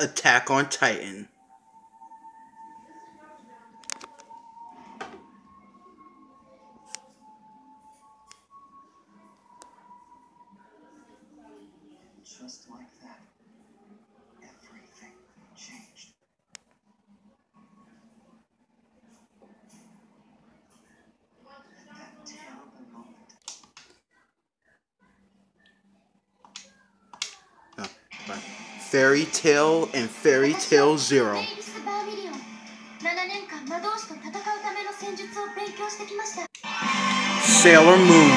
Attack on Titan. Just like that, Fairy Tail and Fairy Tail Zero. Sailor Moon.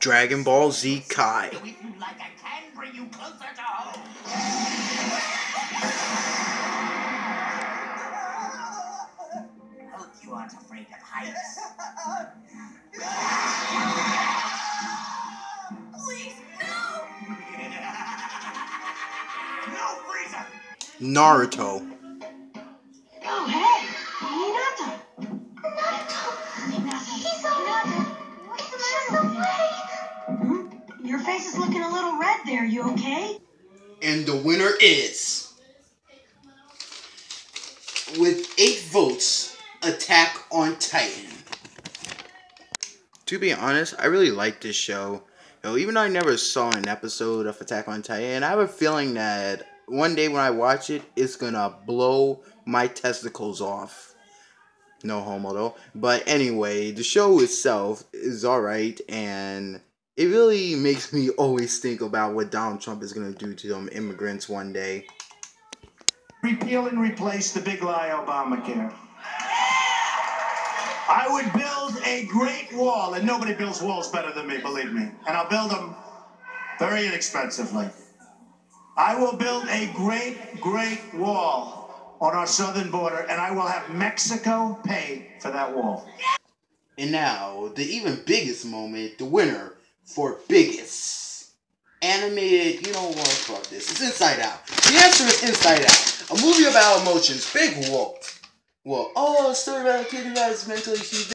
Dragon Ball Z Kai. Hope you aren't afraid of heights. Please, no! no, Frieza! Naruto. Oh, hey! Minato! Naruto! He's alright! He's just away! Your face is looking a little red there. You okay? And the winner is. With eight votes, Attack on Titan. To be honest, I really like this show. You know, even though I never saw an episode of Attack on Titan, I have a feeling that one day when I watch it, it's gonna blow my testicles off. No homo though. But anyway, the show itself is alright, and it really makes me always think about what Donald Trump is gonna do to them immigrants one day. repeal and replace the big lie Obamacare. I would build a great wall, and nobody builds walls better than me, believe me. And I'll build them very inexpensively. I will build a great, great wall on our southern border, and I will have Mexico pay for that wall. And now, the even biggest moment, the winner for biggest animated, you know what, fuck this, it's Inside Out. The answer is Inside Out. A movie about emotions, big whoop. Well, oh, story about a kid who has mentally issues.